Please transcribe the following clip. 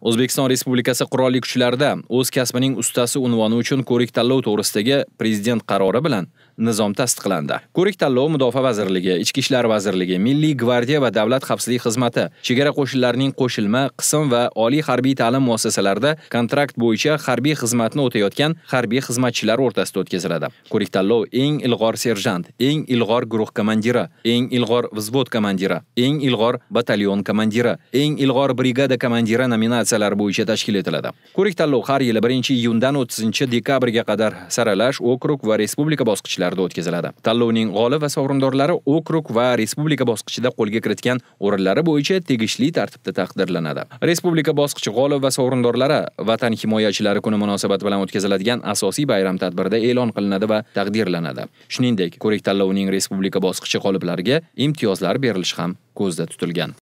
O'zbekiston Respublikasi Qurolli Kuchlarida o'z kasbining ustasi unvoni uchun ko'rik tanlov to'g'risidagi Prezident qarori bilan nizom tasdiqlandi. Ko'rik tanlov Mudofaa vazirligi, Ichki ishlar vazirligi, Milliy gvardiya va Davlat xavfsizlik xizmati, chegara qo'shinlarining qo'shilma, qism va oliy harbiy ta'lim muassasalarida kontrakt bo'yicha harbiy xizmatni o'tayotgan harbiy xizmatchilar o'rtasida o'tkaziladi. Ko'rik tanlov eng ilg'or serjant, eng ilg'or guruh komandiri, eng ilg'or vzvod komandiri, eng ilg'or batalyon komandiri, eng ilg'or brigada komandiri nominatsiyalari bo'yicha tashkil etiladi. Ko'rik tanlov har yili 1-iyundan 30-dekabrga qadar saralash okrug va respublika bosqichlarida o'tkaziladi. Tanlovning g'olib va sovrindorlari okrug va respublika bosqichida qo'lga kiritgan o'rinlari bo'yicha tegishli tartibda taqdirlanadi. Respublika bosqichi g'olib va sovrindorlari Vatan himoyachilari kuni munosabati bilan o'tkaziladigan asosiy bayram tadbirida e'lon qilinadi va taqdirlanadi. Shuningdek, ko'rik tanlovining respublika bosqichi g'oliblariga imtiyozlar berilishi ham ko'zda tutilgan.